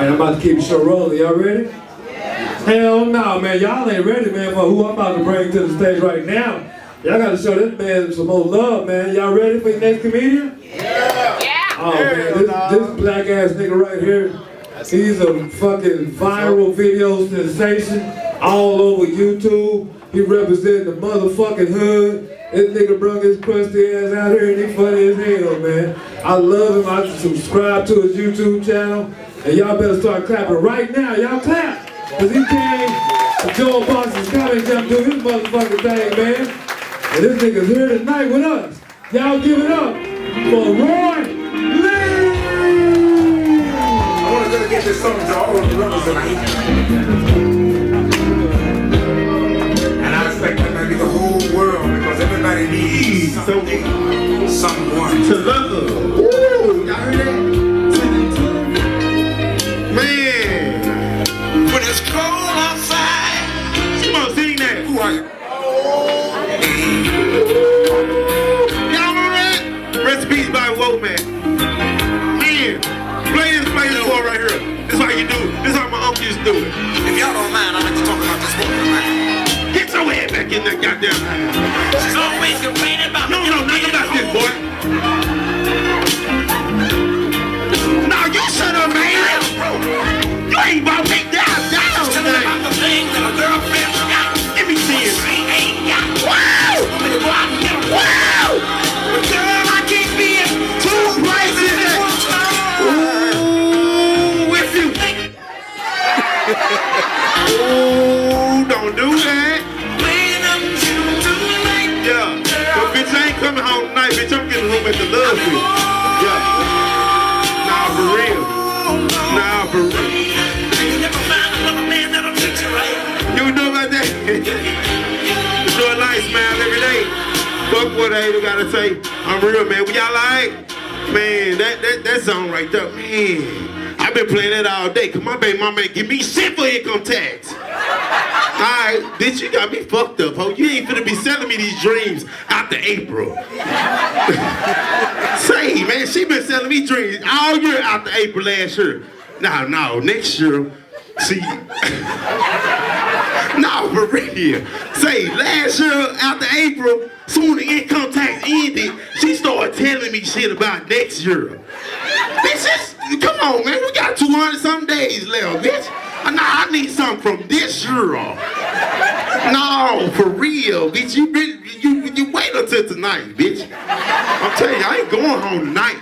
All right, I'm about to keep the show rolling. Y'all ready? Yeah. Hell no, man. Y'all ain't ready, man, for who I'm about to bring to the stage right now. Y'all got to show this man some more love, man. Y'all ready for your next comedian? Yeah. Yeah. Oh, man. This, this black ass nigga right here, he's a fucking viral video sensation all over YouTube. He represents the motherfucking hood. This nigga brung his crusty ass out here and he funny as hell, man. I love him. I subscribe to his YouTube channel. And y'all better start clapping right now. Y'all clap. Because he came to Joel Bosh's comedy jam do his motherfucking thing, man. And this nigga's here tonight with us. Y'all give it up for Roy Lee! I want to dedicate this song to all of the brothers tonight. And I expect that might be the whole world because everybody needs something, someone to love. Woo! Y'all heard that? It's cold outside, come on, sing that. Who are you? Y'all know that? Recipes by Woman. Man, play this, play this boy right here. This is how you do it. This is how my uncle used to do it. If y'all don't mind, I'd like to talk about this woman of. Get your head back in that goddamn house. She's always complaining about No, no, nothing about this, boy. What a gotta say. I'm real, man. We y'all like? Man, that, that, that song right there, man. I've been playing that all day. Cause my baby mama give me shit for income tax. Alright, bitch, you got me fucked up, ho. You ain't finna be selling me these dreams after April. Say, man, she been selling me dreams all year after April last year. Now, now, next year, see. no, Say, last year after April, soon the income tax ended, she started telling me shit about next year. Bitches, come on, man. We got 200 some days left, bitch. Nah, I need something from this year. No, for real, bitch. You, you, you wait until tonight, bitch. I'm telling you, I ain't going home tonight.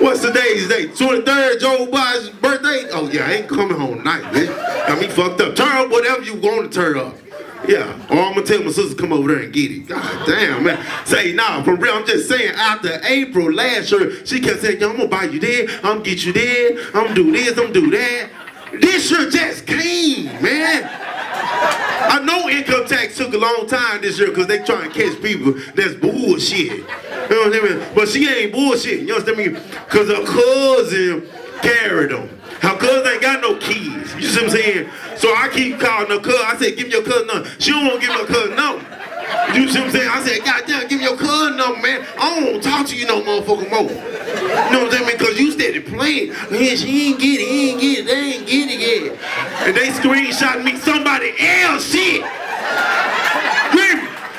What's today's date? 23rd, Joe Biden's birthday? Oh, yeah, I ain't coming home tonight, bitch. Got me fucked up. Turn up whatever you want to turn up. Yeah, oh, or I'm gonna tell my sister come over there and get it. God damn, man. Say, nah, for real, I'm just saying, after April last year, she kept saying, yo, I'm gonna buy you this, I'm gonna get you this, I'm gonna do this, I'm gonna do that. This year just came, man. I know income tax took a long time this year because they trying to catch people that's bullshit. You know what I mean? But she ain't bullshit. You understand me? Because her cousin carried them. Her cousin got no kids. You see what I'm saying? So I keep calling her cousin. I said, give me your cousin number. She don't want to give her cousin number. You see what I'm saying? I said, God damn, give me your cousin number, man. I don't want to talk to you no motherfucker more. You know what I'm saying? Because you steady playing. Man, she ain't get it, he ain't get it, they ain't get it yet. And they screenshot me somebody else shit.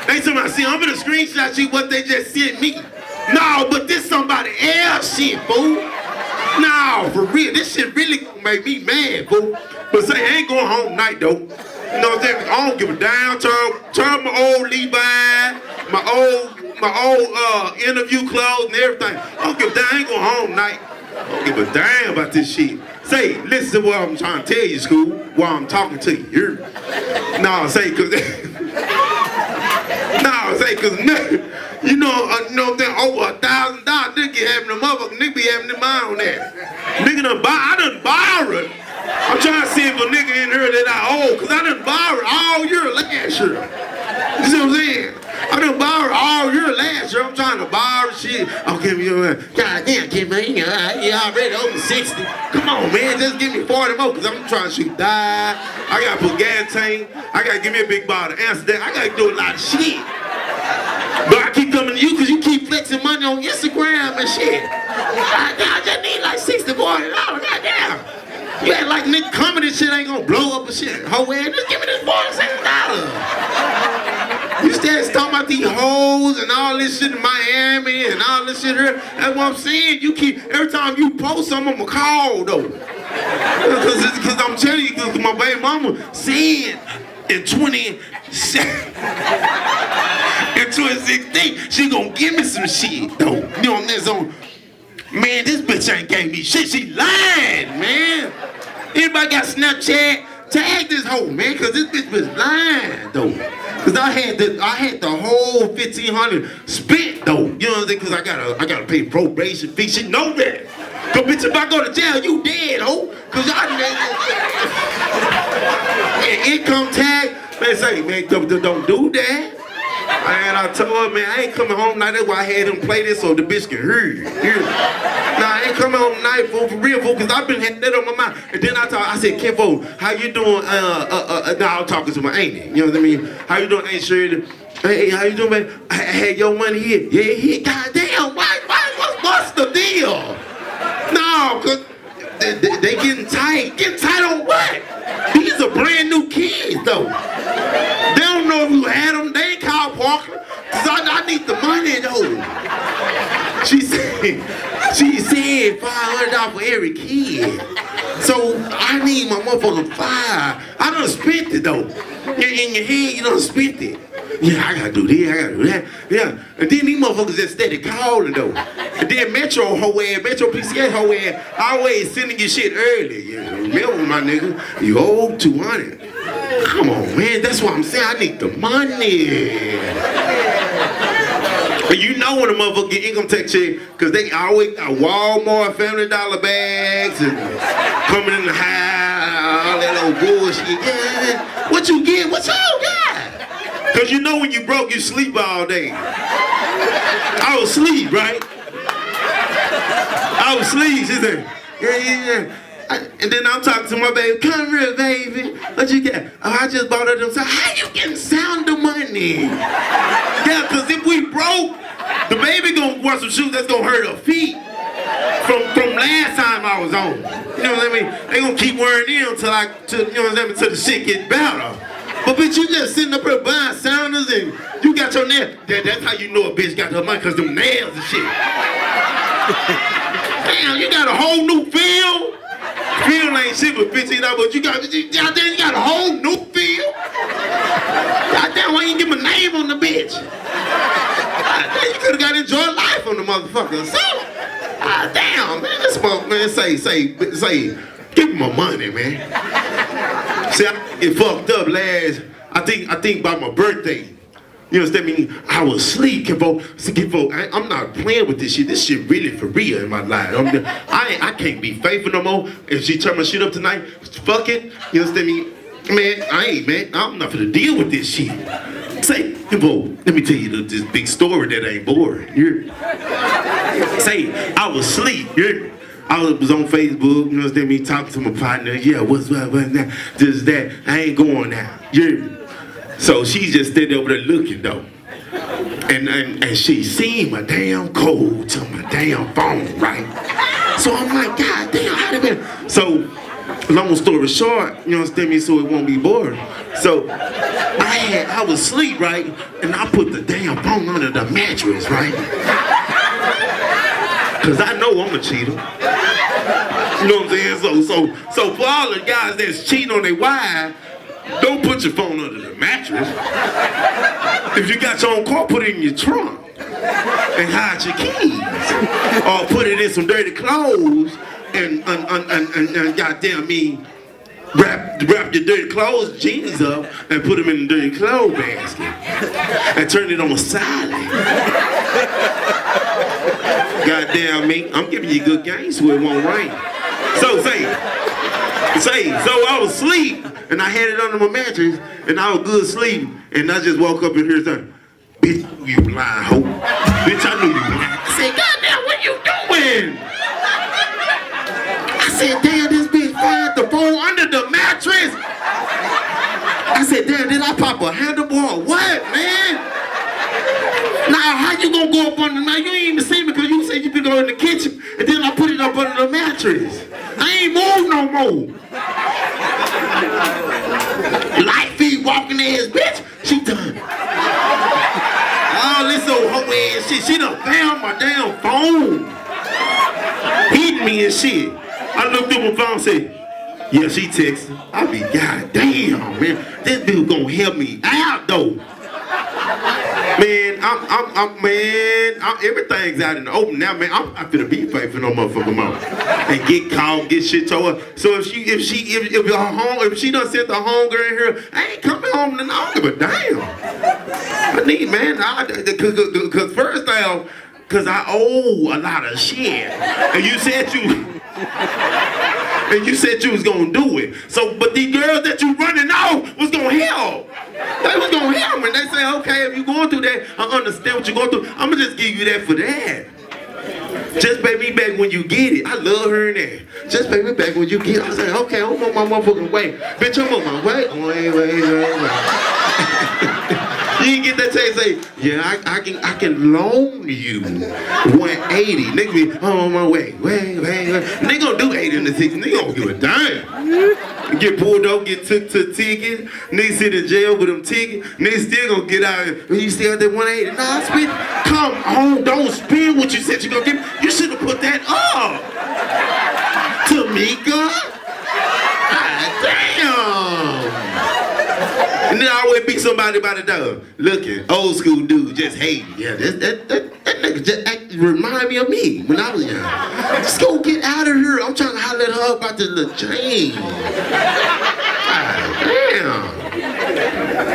They somebody see, I'm gonna screenshot you what they just sent me. No, but this somebody else shit, fool. No, for real, this shit really make me mad, fool. But say, I ain't going home tonight, though. You know what I'm saying? I don't give a damn. Turn, turn my old Levi, my old, my old uh, interview clothes and everything. I don't give a damn. I ain't going home tonight. I don't give a damn about this shit. Say, listen to what I'm trying to tell you, school, while I'm talking to you. No, say, cause, no, say, cause, you know, uh, you know what I'm saying, over a thousand dollars, nigga having the motherfucker, nigga be having the mind on that. Nigga done buy, I done borrowed. I'm trying to see if a nigga in here that I owe, cause I done borrowed all year last year. You see what I'm saying? I done borrowed all year last year. I'm trying to borrow shit. Give me your, God damn, give me, you already over 60. Come on, man, just give me 40 more, cause I'm trying to shoot die. I gotta put gas tank. I gotta give me a big bottle of Amsterdam. I gotta do a lot of shit. But I keep coming to you because you keep flexing money on Instagram and shit. I, I just need like 60 40 dollars. Goddamn. You act like nigga comedy shit ain't gonna blow up and shit. Hoe ass, just give me this forty-seven dollars. You start talking about these hoes and all this shit in Miami and all this shit here. That's what I'm saying. You keep every time you post something, I'ma call though. Cause, cause I'm telling you, cause my baby mama said in 20 in 2016, she gonna give me some shit though. You know? Man, this bitch ain't gave me shit. She lied, man. Anybody got Snapchat? Tag this hoe, man, cause this bitch was lying though. Cause I had the I had the whole 1500 spent though. You know what I'm saying? Cause I gotta I gotta pay probation fee. She know that. Cause bitch, if I go to jail, you dead, ho. Cause y'all and income man, say, man, don't, don't that. And I told her, man, I ain't coming home tonight. That's why I had him play this so the bitch can hear you. Hear me? Nah, I ain't coming home tonight for, for real, for, cause I've been had that on my mind. And then I talk, I said, Kenfo, how you doing? Uh, uh, uh, uh, now I'm talking to my auntie. You know what I mean? How you doing, Aunt Shirley? Hey, how you doing, man? I, I had your money here. Yeah, here. Goddamn, why, why, what's, what's the deal? No, cause they, they, they getting tight. Getting tight on what? These are brand new kids, though. They don't know who had them. They ain't called Parker. I, I need the money, though. She said, she said $500 for every kid. So I need my motherfucking five. I done spent it, though. In, in your head, you done spent it. Yeah, I gotta do this, I gotta do that. Yeah. And then these motherfuckers just steady calling though. And then Metro hoe ass, Metro PCS hoe ass, always sending you shit early. You remember my nigga, you owe 200. Come on, man, that's what I'm saying. I need the money. But you know when a motherfucker get income tax check, cause they always got Walmart Family Dollar bags and coming in the house, all that old bullshit. Yeah, what you get? What y'all got? Cause you know when you broke, you sleep all day. I was sleep, right? I was asleep. She said, yeah, yeah, yeah. I, and then I'm talking to my baby, come here, baby. What you get? Oh, I just bought her them. So how you getting sound the money? Yeah, cause if we broke, the baby gonna wear some shoes that's gonna hurt her feet. From from last time I was on. You know what I mean? They gonna keep wearing them till I till you know what I'm saying, till the shit get better. But bitch, you just sitting up here buying sounders and you got your nail. That, that's how you know a bitch got her money, cause them nails and shit. Damn, you got a whole new feel. Feel ain't shit but fifteen dollars, but you got you, goddamn, you got a whole new feel. Goddamn, why you ain't give my name on the bitch? Goddamn, you could have got enjoy life on the motherfucker. So, ah, damn, man, this mother, man, say, say, say, give me my money, man. See, I get fucked up last. I think, I think by my birthday. You understand me? I was asleep, Kimbo. See, Kimbo, I, I'm not playing with this shit. This shit really for real in my life. I'm, I, I can't be faithful no more. If she turn my shit up tonight, fuck it. You understand me? Man, I ain't, man. I'm not gonna deal with this shit. Say, Kimbo, let me tell you this big story that ain't boring. You hear? Say, I was asleep. You hear? I was on Facebook, you understand me, talking to my partner. Yeah, what's what, what, that, this, that. I ain't going now. Hear? So she just stood over there looking though. And, and, and she seen my damn code to my damn phone, right? So I'm like, God damn, how did it? So, long story short, you understand me, so it won't be boring. So I had, I was asleep, right? And I put the damn phone under the mattress, right? Cause I know I'm a cheater. You know what I'm saying? So, so, so for all the guys that's cheating on their wife, don't put your phone under the mattress. If you got your own car, put it in your trunk and hide your keys. Or put it in some dirty clothes and, and, and, and, and, and goddamn me, wrap, wrap your dirty clothes, jeans up, and put them in the dirty clothes basket. And turn it on a silent. Goddamn me, I'm giving you good game so it won't rain. So say, say, so I was asleep and I had it under my mattress and I was good asleep and I just woke up and hear something. Bitch, you lying hoe. Bitch, I knew you lying. I said, goddamn, what you doing? I said, damn, this bitch fired the phone under the mattress. I said, damn, did I pop a man? Now, how you gonna go up under, now you ain't even see me because you said you been going in the kitchen and then I put it up under the mattress. I ain't moved no more. Light feet walking ass bitch. She done. Oh, this old hoe ass shit. She done found my damn phone. Hitting me and shit. I looked up my phone and said, yeah, she texting. I be, god damn, man. This dude gonna help me out though. Man, I'm, I'm, I'm, man, I'm, everything's out in the open now, man. I'm, I'm finna be faithful no motherfucker mouth and get caught, get shit told her. So if she, if she, if, if her home, if she done sent the home girl in here, I ain't coming home then I don't give a damn. I need, man, I, cause, cause first off, cause I owe a lot of shit, and you said you. and you said you was gonna do it. So, but the girls that you running off was gonna help. They was gonna help, and they say, okay, if you going through that, I understand what you're going through. I'ma just give you that for that. Just pay me back when you get it. I love her in there. Just pay me back when you get it. I say, okay, I'm on my motherfucking way. Bitch, I'm on my way. Wait. You get that text say, yeah, I, I can I can loan you 180. Nigga be oh, I'm on my way. Wait, wait, wait. Nigga gonna do 80 in the 60. Nigga don't give a damn. Get pulled up, get took to ticket. Nigga sit in jail with them ticket. Nigga still gonna get out. You still at that 180. Nah, spend. Come on, don't spend what you said you gonna give. You should have put that up. Tamika. Damn. And then I always be somebody by the door, looking, old school dude, just hating. Yeah, that, that, that, that nigga just act, remind me of me when I was young. Just go get out of here. I'm trying to holler at her about the little chain. God damn.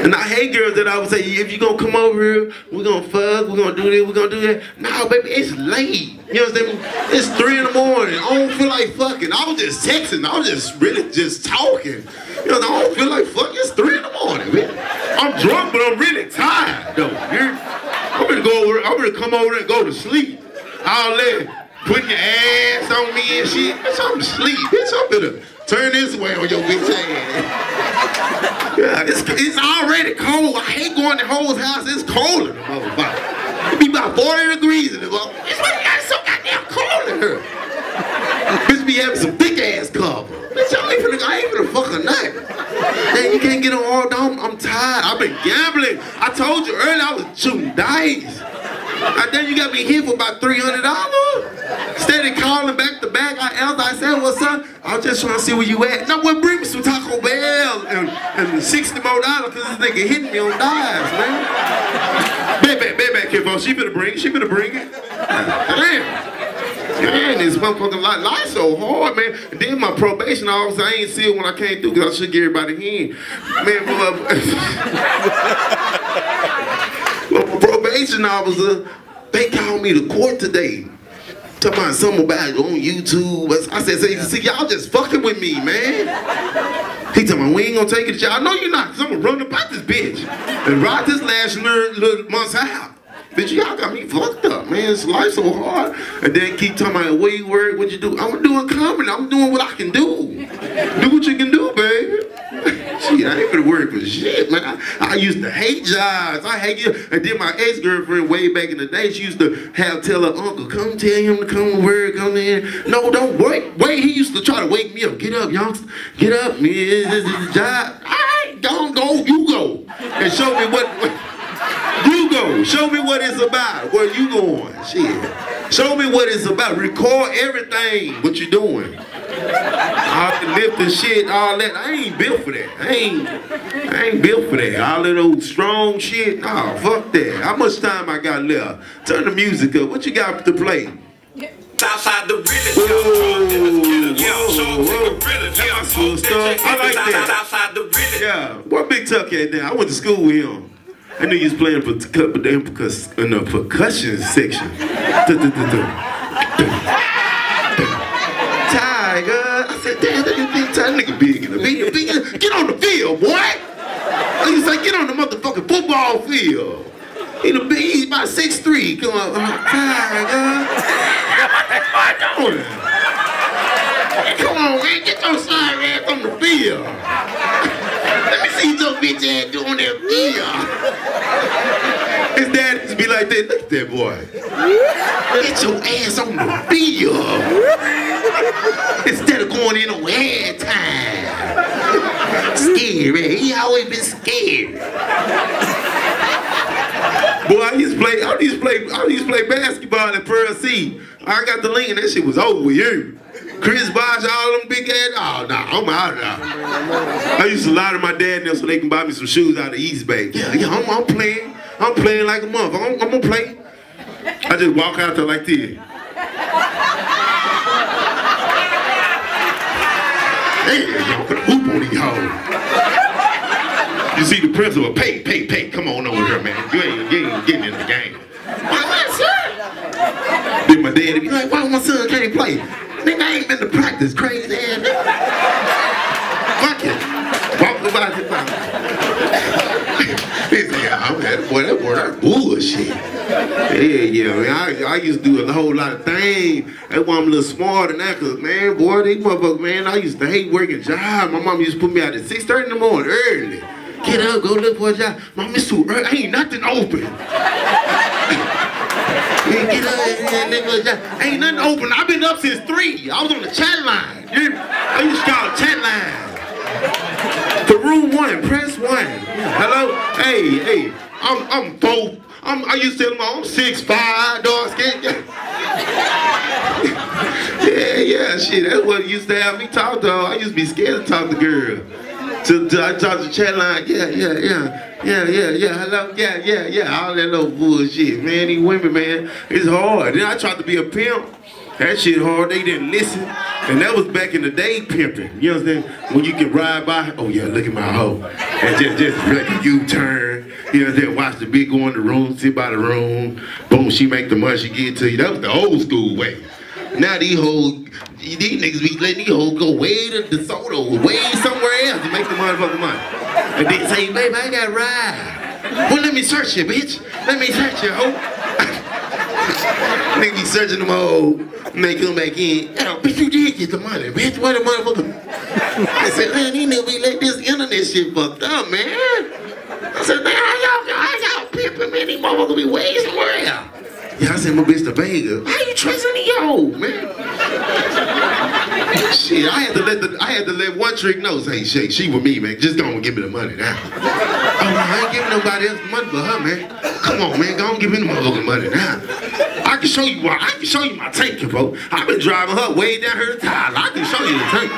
And I hate girls that I would say, if you gonna come over here, we're gonna fuck, we're gonna do this, we're gonna do that. No, baby, it's late. You know what I'm saying? It's three in the morning. I don't feel like fucking. I was just texting. I was just really just talking. You know, I don't feel like fucking. It's three in the morning, man. I'm drunk, but I'm really tired, though. I'm gonna go over, I'm gonna come over and go to sleep. I'll let put your ass on me and shit. Bitch, I'm asleep. Bitch, I'm gonna turn this way on your bitch ass. Yeah, it's, it's already cold. I hate going to hoes house. It's cold in the motherfucker. It be about 40 degrees in the motherfucker. It's like it's so goddamn cold in here. Bitch be having some thick ass cover. Bitch, I ain't finna, I ain't finna fuck a nut. Man, you can't get on all down. I'm tired. I've been gambling. I told you earlier I was shooting dice. And then you got me here for about $300. Steady calling back to back. I answered, I said, what's up? I just trying to see where you at. No, what bring me some Taco Bell and, and 60 more dollars because this nigga hitting me on dives, man. Bet back, bet back, kid, She finna bring it. She finna bring it. Damn. Man, this motherfucking life, so hard, man. And then my probation officer, I ain't see it when I came through because I should give everybody in. Man, probation officer, they called me to court today. Talking about something about it on YouTube. I said, see, see y'all just fucking with me, man. He told me, we ain't gonna take it to y'all. No, you're not, because I'm gonna run about this bitch. And ride this last little, little month's out. Bitch, y'all got me fucked up, man. It's life so hard. And then keep talking about where you work, what you do. I'm doing comedy. I'm doing what I can do. Do what you can do, baby. Shit, I ain't gonna work for shit, man. I, I, used to hate jobs. I hate you. And then my ex-girlfriend way back in the day, she used to have tell her uncle, come tell him to come work, come in. No, don't wait. Wait, he used to try to wake me up. Get up, youngster. Get up, man. This is a job. All right, don't go, you go. And show me what, what you go. Show me what it's about. Where you going? Shit. Show me what it's about. Record everything what you doing. All the lifting shit, all that. I ain't built for that. I ain't I ain't built for that. All that old strong shit. Nah, fuck that. How much time I got left? Turn the music up. What you got to play? Outside the realest, Whoa, yeah, so whoa, whoa. the realest, yeah, That's my sister. I like that. Outside the realest. Yeah, where Big Tuck at now? I went to school with him. I knew he was playing for because in the percussion section. Tiger, I said, damn, that big time nigga big in the big, big, get on the field, boy. He said, get on the motherfucking football field. He the big, he's about 6'3". Come on, uh, Tiger. Come on, man, get your sorry there, look at that boy. Get your ass on the field. Instead of going in on ad time. Scary. He always been scared. Boy, I used to play, I used to play, I used to play basketball at Pearl C. I got the link and that shit was over with you. Chris Bosh, all them big ass, oh nah, I'm out now. I used to lie to my dad now so they can buy me some shoes out of Eastbay. Yeah, yeah, I'm, I'm playing. I'm playing like a motherfucker. I'm, I'm gonna play. I just walk out there like this. Hey, y'all put a hoop on these hoes. You see the principal, pay, pay, pay, come on over here, man. You ain't, you ain't getting in the game. Why? Then my daddy be like, why my son can't play? Nigga, I ain't been to practice, crazy ass nigga. Fuck it. Walk about the He said, yeah, I'm that boy, that boy, that bullshit. Yeah, yeah, man. I, I used to do a whole lot of things. That's why I'm a little smarter than that, cause man, boy, these motherfuckers, man, I used to hate working jobs. My mom used to put me out at 6:30 in the morning early. Get up, go look for a job. Mom, it's too early. Ain't nothing open. Get up job. Ain't nothing open. I've been up since three. I was on the chat line. I used to call it chat line. To room one, press one. Hello? Hey, hey, I'm I'm four. I'm, I used to tell them I'm six five, dark skin. yeah, yeah, shit. That's what used to have me talk to. I used to be scared to talk to girls. To, to I talk to chat line. Yeah, yeah, yeah, yeah, yeah, yeah. Hello, yeah, yeah, yeah. All that little bullshit, man. These women, man, it's hard. Then I tried to be a pimp. That shit hard, they didn't listen. And that was back in the day pimping. You understand? When you can ride by, oh yeah, look at my hoe. And just just like a U-turn. You know, then watch the bitch go in the room, sit by the room. Boom, she make the money, she get to you. That was the old school way. Now these hoes, these niggas be letting these hoes go way to DeSoto, way somewhere else to make the motherfucking money. And then say, baby, I got ride. Well, let me search you, bitch. Let me search you, hoe. Nigga be searching them all, make come back in. Oh, bitch, you did get the money, bitch. Where the motherfucker? I said, man, these niggas be like this internet shit fucked up, man. I said, man, These be way somewhere. Yeah, I said, my bitch, the Vega. How you trusting the yo, man? Shit, I had to let the, I had to let one trick know, say, shit, she with me, man. Just go and give me the money now. Oh, I ain't giving nobody else money but her, man. Come on, man, go and give me the motherfucking money now. I can show you why. I can show you my tank, bro. I've been driving her way down her tires. I can show you the tank.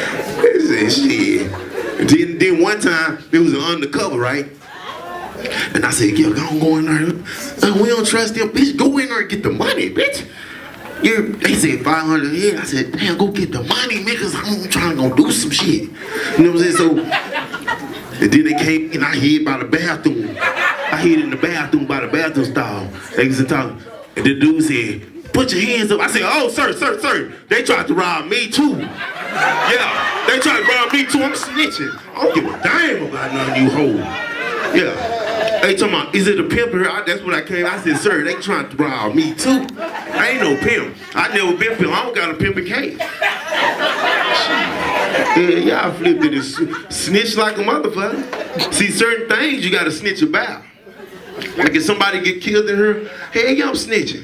This is shit. Then, then one time, it was an undercover, right? And I said, yeah, go, go in there. Uh, we don't trust them. Bitch, go in there and get the money, bitch. Yeah, they said 500 yeah. I said, damn, go get the money, because I'm trying to go do some shit. You know what I'm saying? So, and then they came and I hid by the bathroom. I hid in the bathroom by the bathroom stall. They was talking. And the dude said, put your hands up. I said, oh, sir, sir, sir. They tried to rob me too. Yeah, they tried to rob me too. I'm snitching. I don't give a damn about none of you hoes. Yeah. They talking about, is it a pimp here? That's what I came. I said, sir, they trying to rob me too. I ain't no pimp. I never been pimp. I don't got a pimping case. Yeah, y'all flipped it and snitch like a motherfucker. See, certain things you gotta snitch about. Like if somebody get killed in here, hey, I'm snitching.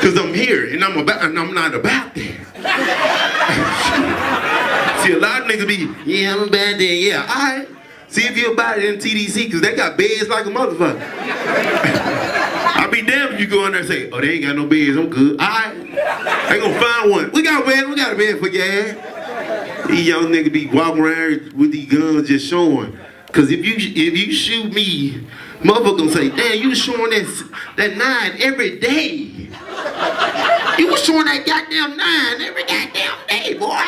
Cause I'm here and I'm about and I'm not about that. See, a lot of niggas be, yeah, I'm about that, yeah, alright. See if you're about it in TDC, cause they got beds like a motherfucker. I be damned if you go in there and say, oh, they ain't got no beds, I'm good. Alright. They gonna find one. We got a bed, we got a bed for your ass. Eh? These young niggas be walking around with these guns just showing. Cause if you if you shoot me, motherfucker gonna say, damn, you showing that that nine every day. You was showing that goddamn nine every goddamn day, boy.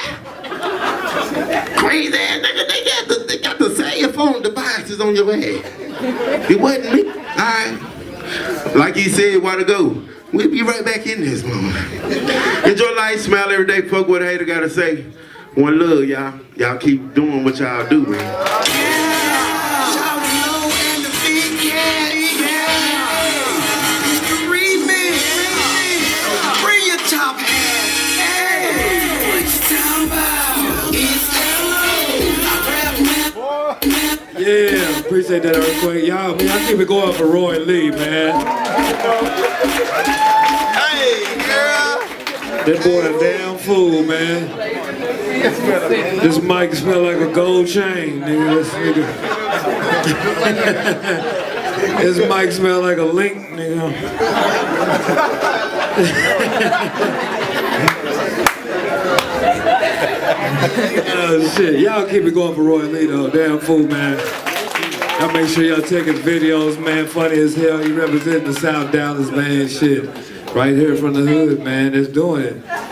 Crazy ass nigga, they got the they got the cell phone devices on your ass. It wasn't me. Alright. Like he said a while ago, we'll be right back in this moment. Enjoy life, smile every day, fuck what a hater gotta say. One love, y'all. Y'all keep doing what y'all do, man. Yeah, appreciate that earthquake. Y'all, man, I keep it going for Roy Lee, man. Hey, girl. That boy a damn fool, man. This mic smell like a gold chain, nigga. This nigga. this mic smell like a link, nigga. oh shit. Y'all keep it going for Roy Lee though. Damn fool, man. Y'all make sure y'all taking videos, man. Funny as hell. You represent the South Dallas, man. Shit. Right here from the hood, man. That's doing it.